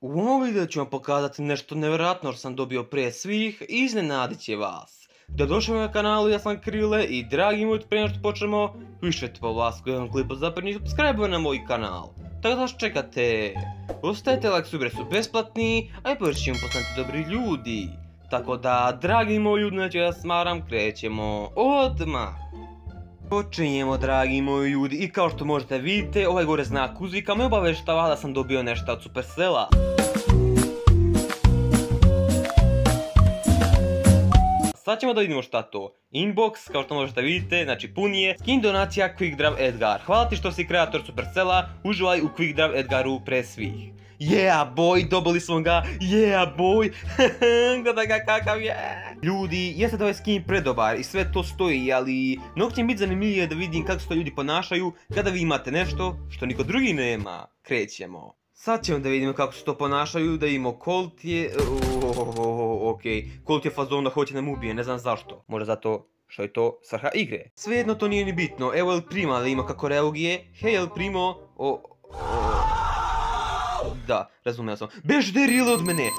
U ovom videu ću vam pokazati nešto nevjerojatno što sam dobio prije svih i iznenadit će vas. Dobrodošli na kanalu, ja sam Krile i dragi moji, prije što počnemo, više po vas koji vam klipu zapravo subscribe na moj kanal. Tako da što čekate? Ostavite like, subire su besplatni, a i poveć ćemo postati dobri ljudi. Tako da, dragi moji neću ja smaram, krećemo odmah. Počinjemo dragi moji ljudi i kao što možete vidite ovaj gore znak uzvika me obaveštava da sam dobio nešto od Supercella. Sad ćemo da vidimo šta to. Inbox, kao što možete vidite, znači pun je. Skin donacija Quick Draw Edgar. Hvala ti što si kreator Supercella, uživaj u Quick Draw Edgaru pre svih. Yeah boy, dobili smo ga, yeah boy, gledaj ga kakav je. Ljudi, jeste da ovaj skin predobar i sve to stoji, ali mnogo će mi biti zanimljivije da vidim kako se to ljudi ponašaju kada vi imate nešto što niko drugi nema. Krećemo. Sad ćemo da vidimo kako se to ponašaju, da imamo Colt je... Okej, Colt je fazon da hoće nam ubije, ne znam zašto. Možda zato što je to svrha igre. Svejedno to nije ni bitno, evo El Prima da ima kako reagije. Hej El Primo, o... Da, razumio sam. Bež derili od mene!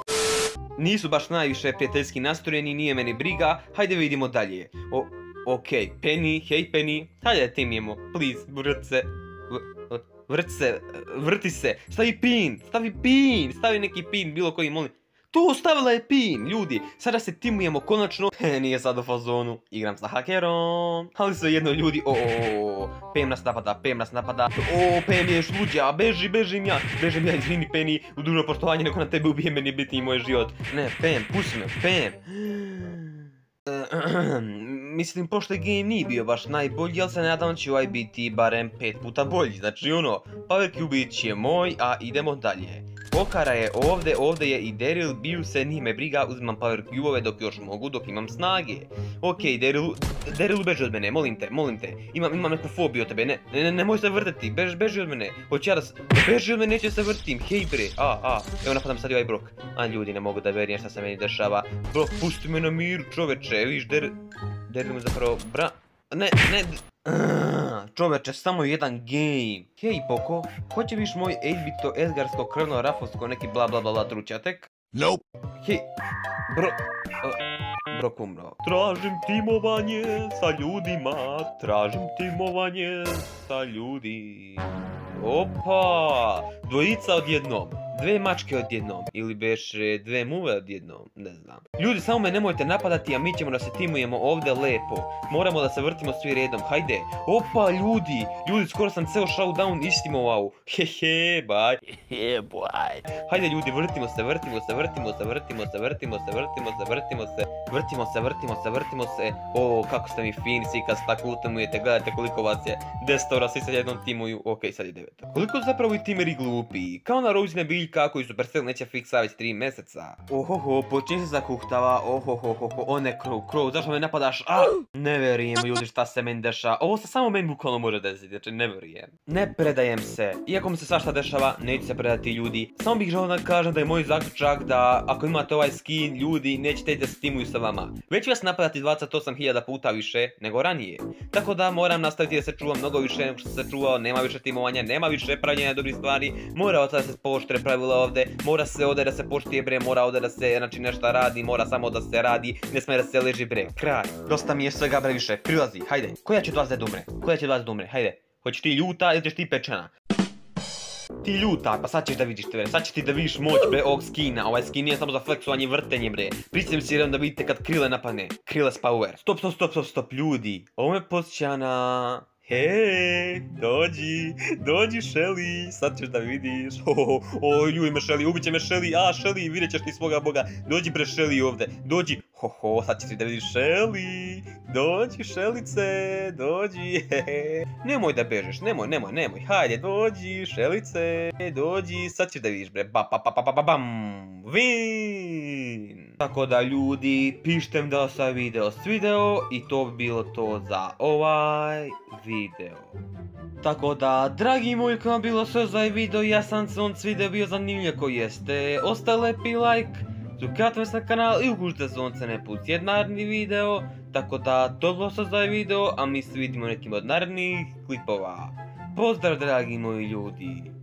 Nisu baš najviše prijateljski nastrojeni, nije meni briga, hajde vidimo dalje. O, okej, Penny, hej Penny, hajde timijemo, please, vrt se. Vrt se, vrti se, stavi pin, stavi pin, stavi neki pin, bilo koji molim. Tu stavila je pin, ljudi, sada se timujemo konačno. Nije sad u fazonu, igram sa hakerom. Ali sve jedno ljudi, o, PM nas napada, PM nas napada. O, PM je šluđa, beži, bežim ja, bežim ja, izvini Penny, u dužno poštovanje, neko na tebe ubije meni biti i moj život. Ne, PM, pusti me, PM. Mislim, prošli game nije bio baš najbolji, ali se nadam će ovaj biti barem pet puta bolji. Znači ono, Power Cube je moj, a idemo dalje. Pokara je ovdje, ovdje je i Daryl, biju se, nije me briga, uzimam power cube dok još mogu, dok imam snage. Okej, Daryl, Daryl beži od mene, molim te, molim te, imam, imam neku fobiju od tebe, ne, ne, nemoj se vrtati, bež, beži od mene, hoće ja da beži od mene, neće se vrtim, hej bre, a, a, evo napadam sad i ovaj Brok, a ljudi ne mogu da verujem šta se meni dešava, Brok, pusti me na miru čoveče, viš, Daryl me zapravo, bra, ne, ne, Čoveče, samo jedan game. Hej, Poko, hoće viš moj 8-bito edgarsko krvno rafovsko neki bla bla bla bla trućatek? Nope. Hej, bro... Bro kumro. Tražim timovanje sa ljudima, tražim timovanje sa ljudi. Opa, dvojica odjednom. Dve mačke odjednom, ili beše dve muve odjednom, ne znam. Ljudi, samo me nemojte napadati, a mi ćemo da se timujemo ovdje lepo. Moramo da se vrtimo svi redom, hajde. Opa, ljudi, ljudi, skoro sam ceo showdown istimovao. Hehe, baj. Yeah, boy. Hajde ljudi, vrtimo se, vrtimo se, vrtimo se, vrtimo se, vrtimo se, vrtimo se, vrtimo se, vrtimo se, vrtimo se, vrtimo se. O, kako ste mi fini svi kad se tako utimujete, gledajte koliko vas je desetora, svi se jednom timuju. Okej, sad je deveto. Koliko zapravo i timeri glupi, kao na Rose biljka i Supercell neće fiksa već 3 mjeseca. Ohoho, počinje se zakuhtava, ohohoho, one krov, krov, zašto me napadaš? A, ne verujem ljudi šta se meni deša. Ovo se samo meni bukvalno može desiti, znači ne verujem. Ne predajem se, iako mi se svašta dešava, neću se predati ljudi. Samo bih želio da kažem da je moj zaključak da ako imate ovaj skin, ljudi nećete da se timuju sa vama. Već vas napadati 28.000 puta više nego ranije. Tako da moram nastaviti da se čuvam mnogo više nego što se čuvao, nema više timovanja, nema više pravljenja dobrih stvari, mora da se poštre pravila ovdje, mora se ovdje da se poštije bre, mora ovdje da se znači nešto radi, mora samo da se radi, ne smije da se leži bre, kraj. Dosta mi je svega bre više, prilazi, hajde, koja će od vas da umre, koja će od vas da umre, hajde, hoćeš ti ljuta ili ćeš ti pečena? Ti ljuta, pa sad ćeš da vidiš bre, sad ćeš ti da vidiš moć bre ovog skina, ovaj skin nije samo za flexovanje i vrtenje bre. Pristim si da vidite kad krile napadne, Kriles power. Stop, stop, stop, stop, stop, ljudi, ovo me posjeća na... Hej, dođi, dođi Shelly, sad ćeš da vidiš, o, me Shelly, ubit će me Shelly, a Shelly, vidjet ćeš ti svoga boga, dođi bre Shelly ovdje, dođi, ho ho, sad ćeš ti da vidiš dođi Šelice, dođi, nemoj da bežeš, nemoj, nemoj, nemoj, hajde, dođi Šelice, dođi, sad ćeš da vidiš bre, ba pa pa pa pa bam, win! Tako da ljudi, pišite mi da se video svideo i to bi bilo to za ovaj video. Tako da, dragi moji, kao bilo sve za ovaj video, ja sam se on video bio zanimljiv koji jeste. Ostaje lepi like, subscribe se na kanal i ugužite zvonce ne put naredni video. Tako da, to bilo za video, a mi se vidimo nekim od narednih klipova. Pozdrav dragi moji ljudi!